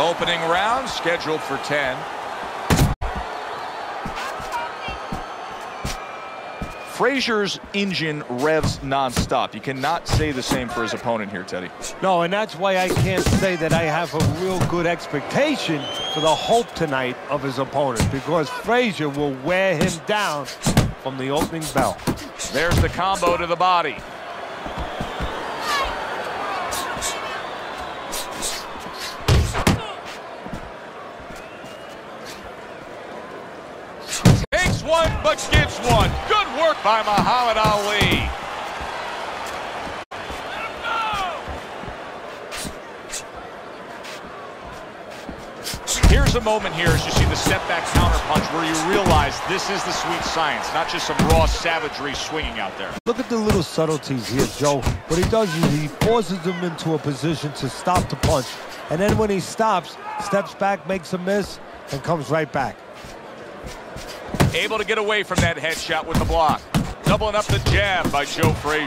Opening round scheduled for 10. Frazier's engine revs nonstop. You cannot say the same for his opponent here, Teddy. No, and that's why I can't say that I have a real good expectation for the hope tonight of his opponent because Frazier will wear him down from the opening bell. There's the combo to the body. But gets one. Good work by Muhammad Ali. Here's a moment here as you see the step back counter punch where you realize this is the sweet science, not just some raw savagery swinging out there. Look at the little subtleties here, Joe. What he does is he forces him into a position to stop the punch. And then when he stops, steps back, makes a miss, and comes right back. Able to get away from that headshot with the block. Doubling up the jab by Joe Frazier.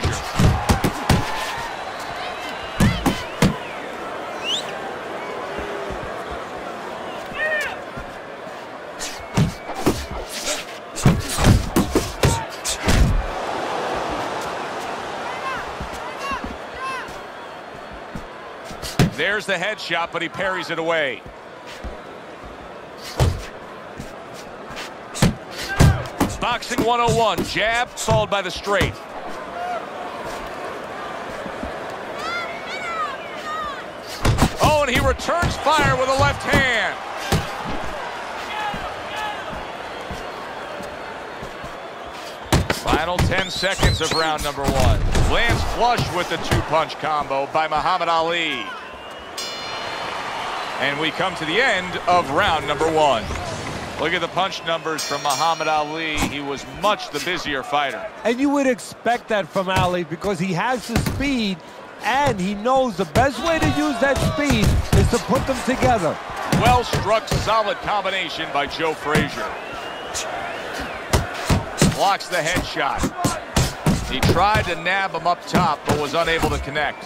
There's the headshot, but he parries it away. Boxing 101, jab followed by the straight. Oh, and he returns fire with a left hand. Final 10 seconds of round number one. Lands flush with the two-punch combo by Muhammad Ali. And we come to the end of round number one. Look at the punch numbers from Muhammad Ali. He was much the busier fighter. And you would expect that from Ali because he has the speed and he knows the best way to use that speed is to put them together. Well struck, solid combination by Joe Frazier. Blocks the headshot. He tried to nab him up top, but was unable to connect.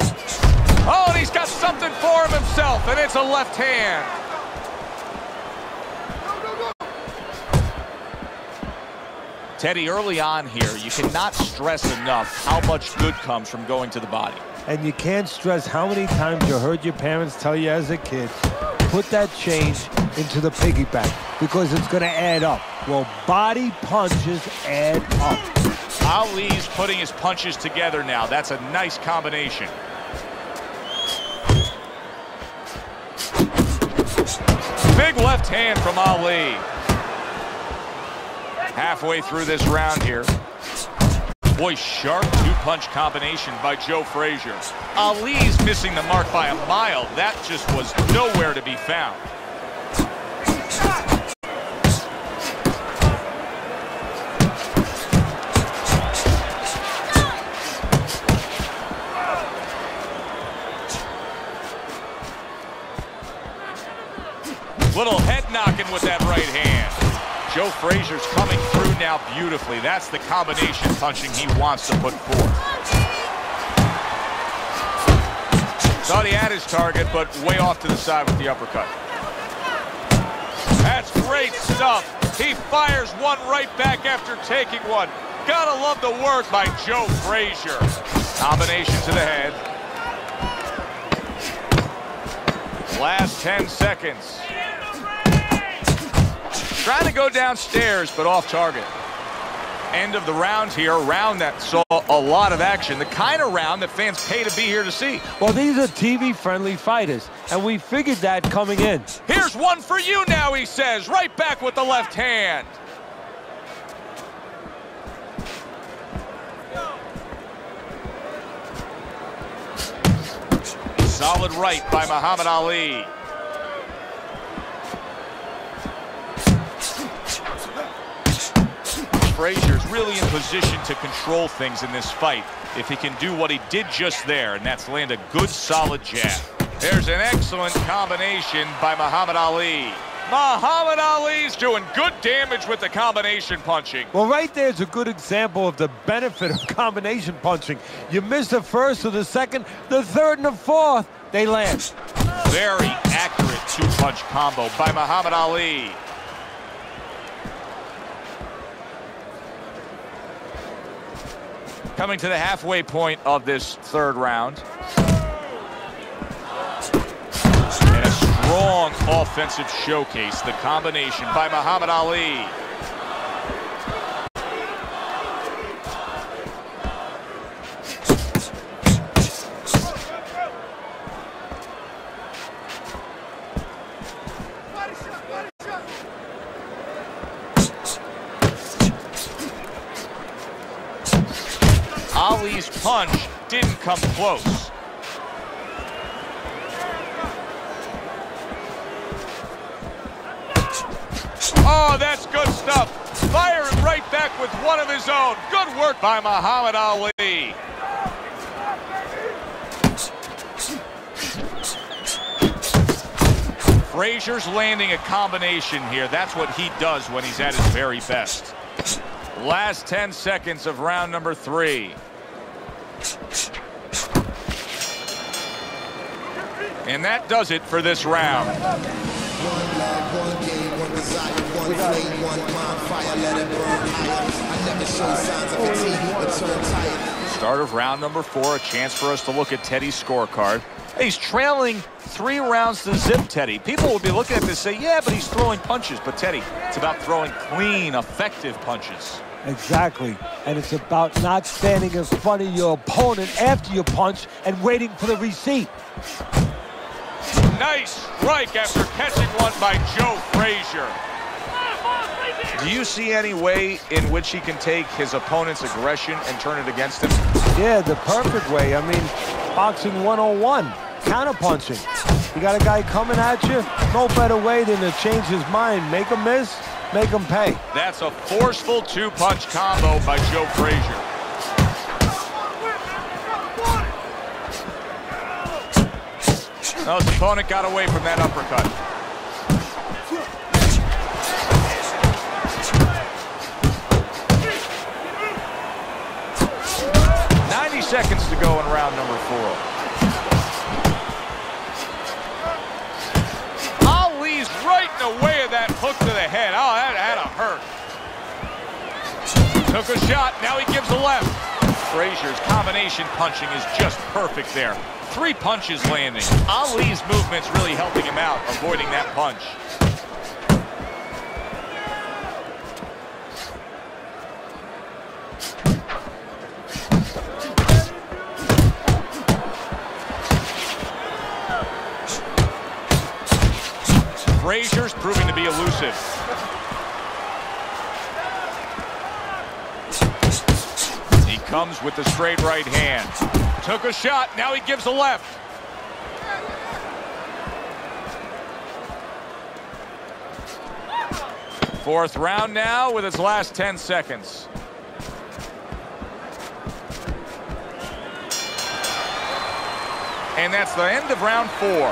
Oh, and he's got something for him himself, and it's a left hand. Teddy, early on here, you cannot stress enough how much good comes from going to the body. And you can't stress how many times you heard your parents tell you as a kid, put that change into the piggy bank because it's going to add up. Well, body punches add up. Ali's putting his punches together now. That's a nice combination. Big left hand from Ali. Halfway through this round here. Boy, sharp two-punch combination by Joe Frazier. Ali's missing the mark by a mile. That just was nowhere to be found. Little head knocking with that right hand. Joe Frazier's coming through now beautifully. That's the combination punching he wants to put forth. Thought he had his target, but way off to the side with the uppercut. That's great stuff. He fires one right back after taking one. Gotta love the work by Joe Frazier. Combination to the head. Last 10 seconds. Trying to go downstairs, but off target. End of the round here, a round that saw a lot of action, the kind of round that fans pay to be here to see. Well, these are TV-friendly fighters, and we figured that coming in. Here's one for you now, he says, right back with the left hand. Solid right by Muhammad Ali. Frazier's really in position to control things in this fight if he can do what he did just there, and that's land a good, solid jab. There's an excellent combination by Muhammad Ali. Muhammad Ali's doing good damage with the combination punching. Well, right there's a good example of the benefit of combination punching. You miss the first or the second, the third and the fourth, they land. Very accurate accurate two-punch combo by Muhammad Ali. Coming to the halfway point of this third round. And a strong offensive showcase, the combination by Muhammad Ali. Punch didn't come close. Oh, that's good stuff. Firing right back with one of his own. Good work by Muhammad Ali. Frazier's landing a combination here. That's what he does when he's at his very best. Last 10 seconds of round number three. And that does it for this round. Start of round number four, a chance for us to look at Teddy's scorecard. He's trailing three rounds to zip Teddy. People will be looking at this and say, yeah, but he's throwing punches. But Teddy, it's about throwing clean, effective punches. Exactly. And it's about not standing in front of your opponent after you punch and waiting for the receipt. Nice strike after catching one by Joe Frazier. Do you see any way in which he can take his opponent's aggression and turn it against him? Yeah, the perfect way. I mean, boxing 101, counterpunching. You got a guy coming at you, no better way than to change his mind. Make a miss, make him pay. That's a forceful two-punch combo by Joe Frazier. Oh, his opponent got away from that uppercut. Ninety seconds to go in round number four. Ali's right in the way hook to the head. Oh, that had a hurt. Took a shot, now he gives a left. Frazier's combination punching is just perfect there. Three punches landing. Ali's movement's really helping him out, avoiding that punch. With the straight right hand. Took a shot, now he gives a left. Fourth round now with its last 10 seconds. And that's the end of round four.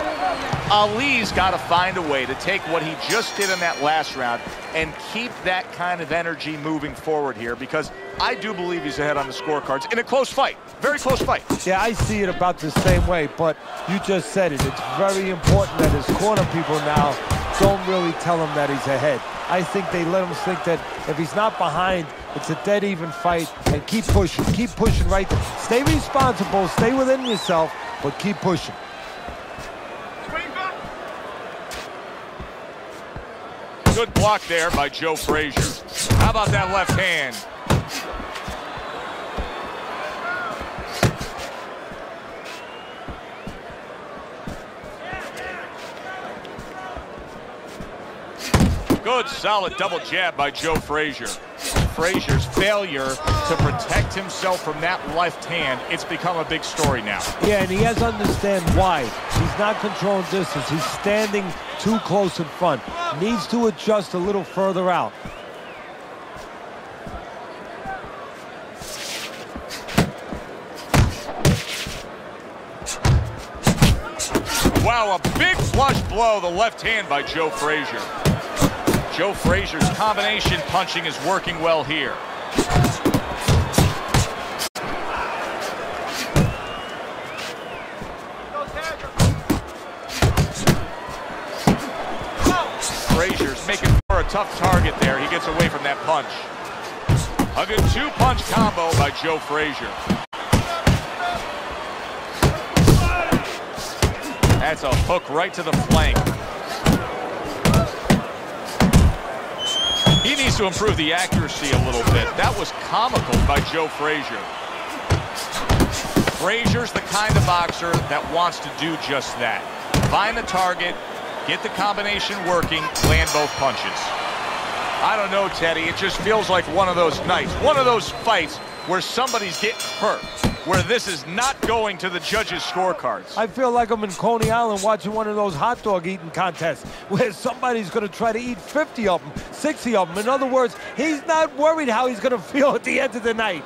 Ali's got to find a way to take what he just did in that last round and keep that kind of energy moving forward here because I do believe he's ahead on the scorecards in a close fight. Very close fight. Yeah, I see it about the same way, but you just said it. It's very important that his corner people now don't really tell him that he's ahead. I think they let him think that if he's not behind, it's a dead even fight and keep pushing. Keep pushing right. Stay responsible, stay within yourself, but keep pushing. Good block there by Joe Frazier. How about that left hand? Good, solid double jab by Joe Frazier. Frazier's failure to protect himself from that left hand, it's become a big story now. Yeah, and he has to understand why. He's not controlling distance. He's standing too close in front. Needs to adjust a little further out. Wow, a big flush blow, the left hand by Joe Frazier. Joe Frazier's combination punching is working well here. Frazier's making for a tough target there. He gets away from that punch. A good two-punch combo by Joe Frazier. That's a hook right to the flank. Needs to improve the accuracy a little bit. That was comical by Joe Frazier. Frazier's the kind of boxer that wants to do just that. Find the target, get the combination working, land both punches. I don't know, Teddy. It just feels like one of those nights, one of those fights where somebody's getting hurt, where this is not going to the judges' scorecards. I feel like I'm in Coney Island watching one of those hot dog eating contests where somebody's going to try to eat 50 of them, 60 of them. In other words, he's not worried how he's going to feel at the end of the night.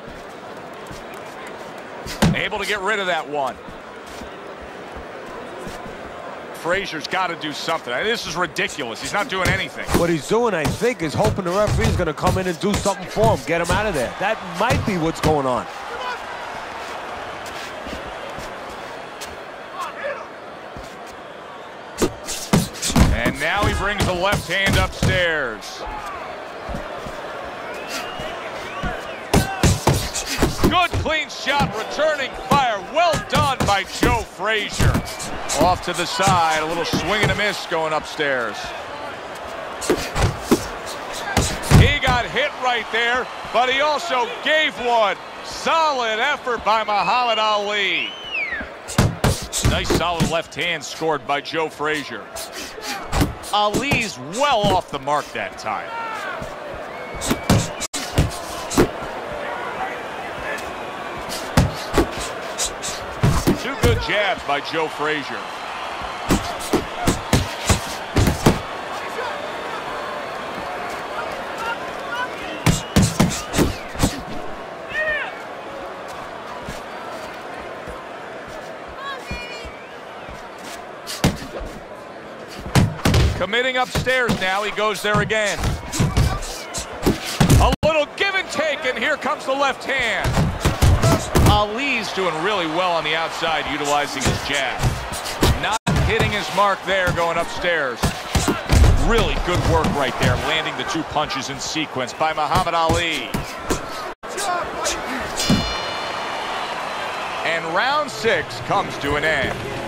Able to get rid of that one. Frazier's got to do something. This is ridiculous. He's not doing anything. What he's doing, I think, is hoping the referee's going to come in and do something for him, get him out of there. That might be what's going on. And now he brings the left hand upstairs. Good clean shot, returning fire. Well done by Joe Frazier. Off to the side, a little swing and a miss going upstairs. He got hit right there, but he also gave one. Solid effort by Muhammad Ali. Nice solid left hand scored by Joe Frazier. Ali's well off the mark that time. Two good jabs by Joe Frazier. Upstairs now. He goes there again. A little give and take, and here comes the left hand. Ali's doing really well on the outside, utilizing his jab. Not hitting his mark there, going upstairs. Really good work right there, landing the two punches in sequence by Muhammad Ali. And round six comes to an end.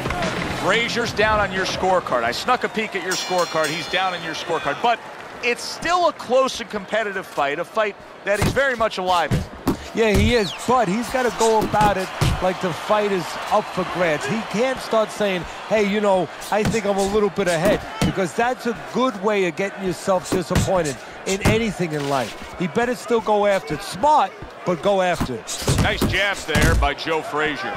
Frazier's down on your scorecard. I snuck a peek at your scorecard. He's down on your scorecard. But it's still a close and competitive fight, a fight that he's very much alive in. Yeah, he is, but he's got to go about it like the fight is up for grabs. He can't start saying, hey, you know, I think I'm a little bit ahead, because that's a good way of getting yourself disappointed in anything in life. He better still go after it. Smart, but go after it. Nice jabs there by Joe Frazier.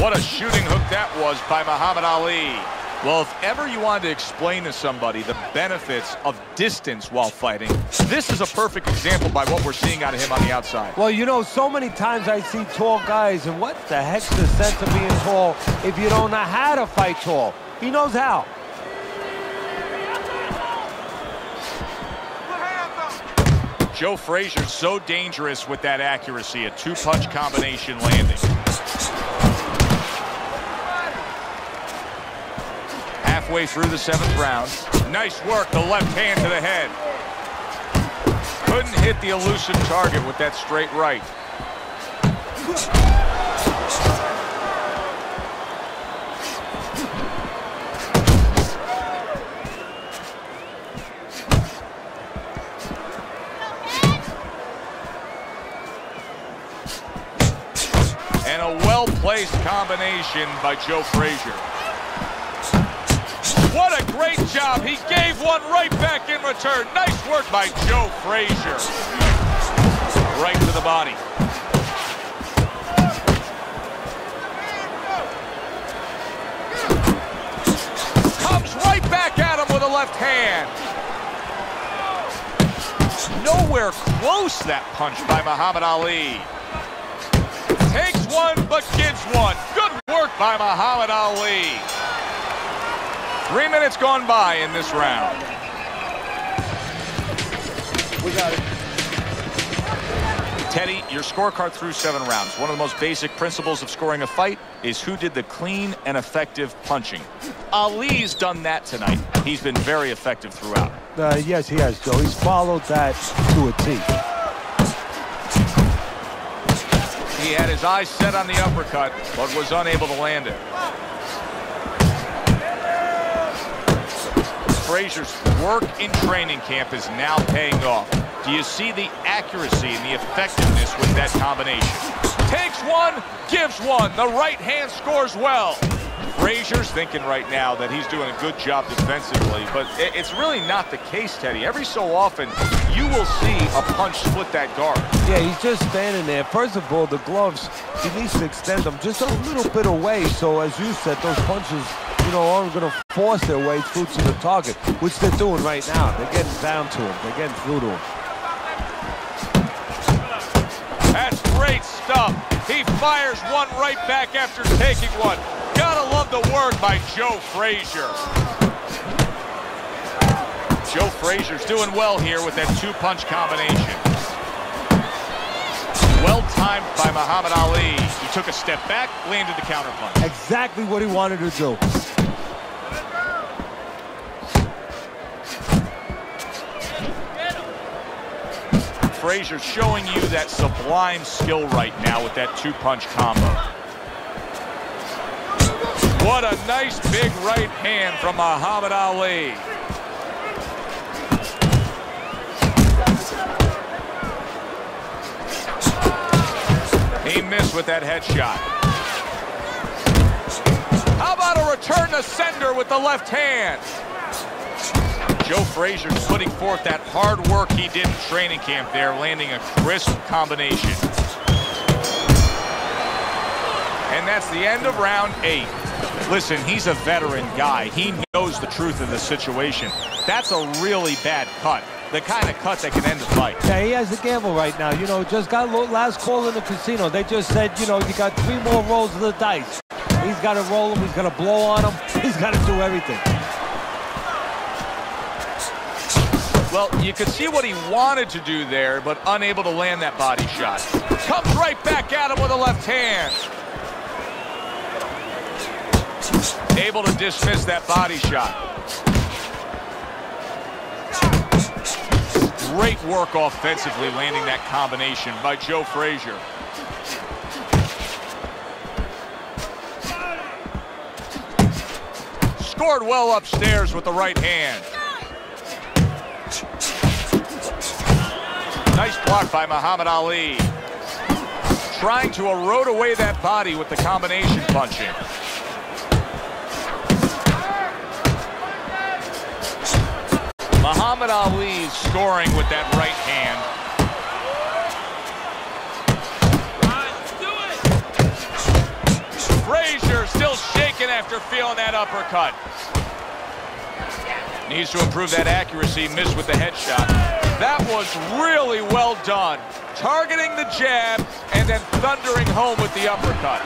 What a shooting hook that was by Muhammad Ali. Well, if ever you wanted to explain to somebody the benefits of distance while fighting, this is a perfect example by what we're seeing out of him on the outside. Well, you know, so many times I see tall guys, and what the heck's the sense of being tall if you don't know how to fight tall? He knows how. Joe Frazier so dangerous with that accuracy, a two-punch combination landing. Halfway through the seventh round. Nice work, the left hand to the head. Couldn't hit the elusive target with that straight right. And a well-placed combination by Joe Frazier. What a great job. He gave one right back in return. Nice work by Joe Frazier. Right to the body. Comes right back at him with a left hand. Nowhere close that punch by Muhammad Ali. Takes one, but gives one. Good work by Muhammad Ali. Three minutes gone by in this round. We got it. Teddy, your scorecard through seven rounds. One of the most basic principles of scoring a fight is who did the clean and effective punching. Ali's done that tonight. He's been very effective throughout. Uh, yes, he has, Joe. He's followed that to a T. He had his eyes set on the uppercut, but was unable to land it. Frazier's work in training camp is now paying off. Do you see the accuracy and the effectiveness with that combination? Takes one, gives one. The right hand scores well. Frazier's thinking right now that he's doing a good job defensively, but it's really not the case, Teddy. Every so often, you will see a punch split that guard. Yeah, he's just standing there. First of all, the gloves, he needs to extend them just a little bit away, so as you said, those punches you know, aren't going to force their way through to the target, which they're doing right now. They're getting down to him. They're getting through to him. That's great stuff. He fires one right back after taking one. Gotta love the work by Joe Frazier. Joe Frazier's doing well here with that two-punch combination. Well timed by Muhammad Ali. He took a step back, landed the counterpunch. Exactly what he wanted to do. Frazier showing you that sublime skill right now with that two-punch combo. What a nice big right hand from Muhammad Ali. He missed with that headshot. How about a return to sender with the left hand? Joe Frazier putting forth that hard work he did in training camp there, landing a crisp combination. And that's the end of round eight. Listen, he's a veteran guy. He knows the truth of the situation. That's a really bad cut. The kind of cut that can end the fight. Yeah, he has a gamble right now. You know, just got last call in the casino. They just said, you know, you got three more rolls of the dice. He's got to roll them. He's got to blow on them. He's got to do everything. Well, you could see what he wanted to do there, but unable to land that body shot. Comes right back at him with a left hand. Able to dismiss that body shot. Great work offensively landing that combination by Joe Frazier. Scored well upstairs with the right hand. Nice block by Muhammad Ali. Trying to erode away that body with the combination punching. Muhammad Ali scoring with that right hand. Frazier still shaking after feeling that uppercut. Needs to improve that accuracy. Missed with the headshot. That was really well done. Targeting the jab and then thundering home with the uppercut.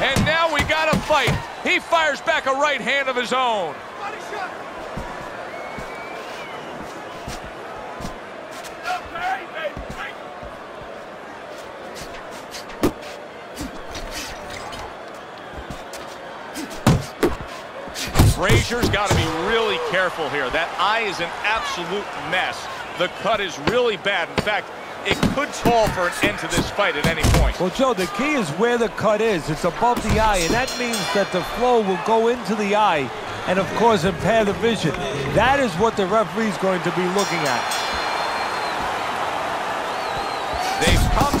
And now we got a fight. He fires back a right hand of his own. Frazier's got to be really careful here. That eye is an absolute mess. The cut is really bad. In fact, it could call for an end to this fight at any point. Well, Joe, the key is where the cut is. It's above the eye, and that means that the flow will go into the eye and, of course, impair the vision. That is what the referee is going to be looking at.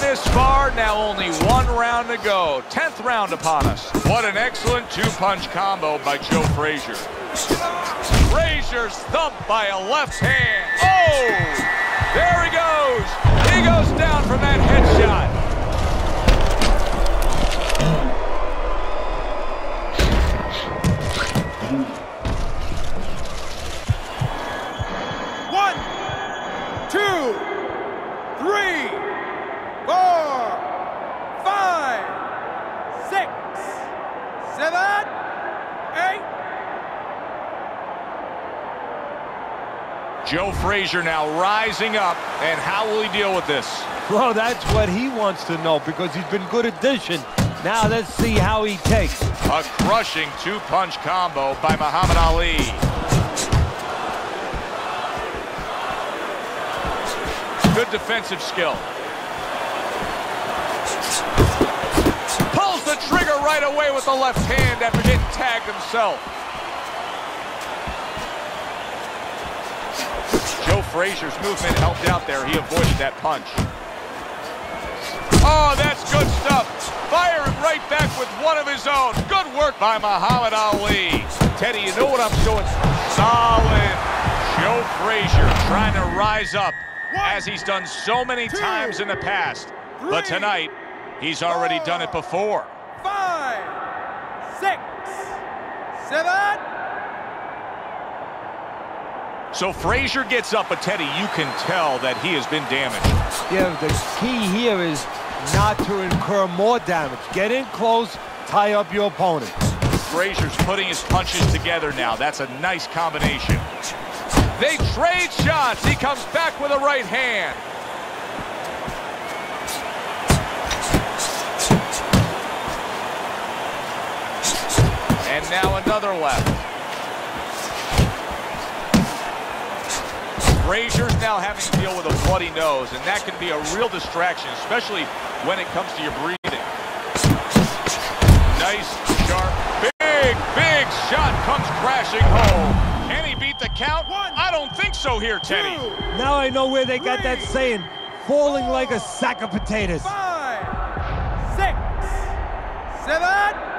This far, now only one round to go. Tenth round upon us. What an excellent two-punch combo by Joe Frazier. Frazier's thumped by a left hand. Oh! There he goes. He goes down from that headshot. Seven. Eight. Joe Frazier now rising up, and how will he deal with this? Well, that's what he wants to know because he's been good at. Now let's see how he takes. A crushing two-punch combo by Muhammad Ali. Good defensive skill. The trigger right away with the left hand after getting tagged himself. Joe Frazier's movement helped out there. He avoided that punch. Oh, that's good stuff. Firing right back with one of his own. Good work by Muhammad Ali. Teddy, you know what I'm doing? Solid. Joe Frazier trying to rise up as he's done so many times in the past. But tonight, he's already done it before. Five, six, seven, So Frazier gets up, but Teddy, you can tell that he has been damaged. Yeah, the key here is not to incur more damage. Get in close, tie up your opponent. Frazier's putting his punches together now. That's a nice combination. They trade shots. He comes back with a right hand. Another left. Frazier's now having to deal with a bloody nose, and that can be a real distraction, especially when it comes to your breathing. Nice, sharp, big, big shot comes crashing home. Can he beat the count? One, I don't think so here, Teddy. two, Now I know where they got that saying, falling like a sack of potatoes. five, six, seven,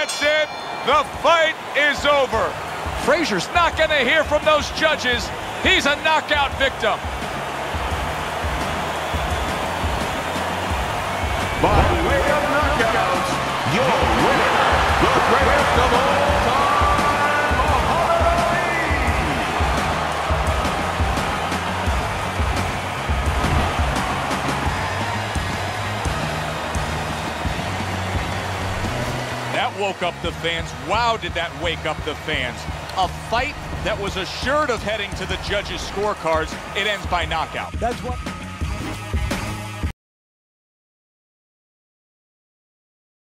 That's it. The fight is over. Frazier's not going to hear from those judges. He's a knockout victim. Woke up the fans. Wow, did that wake up the fans. A fight that was assured of heading to the judges' scorecards. It ends by knockout. That's what...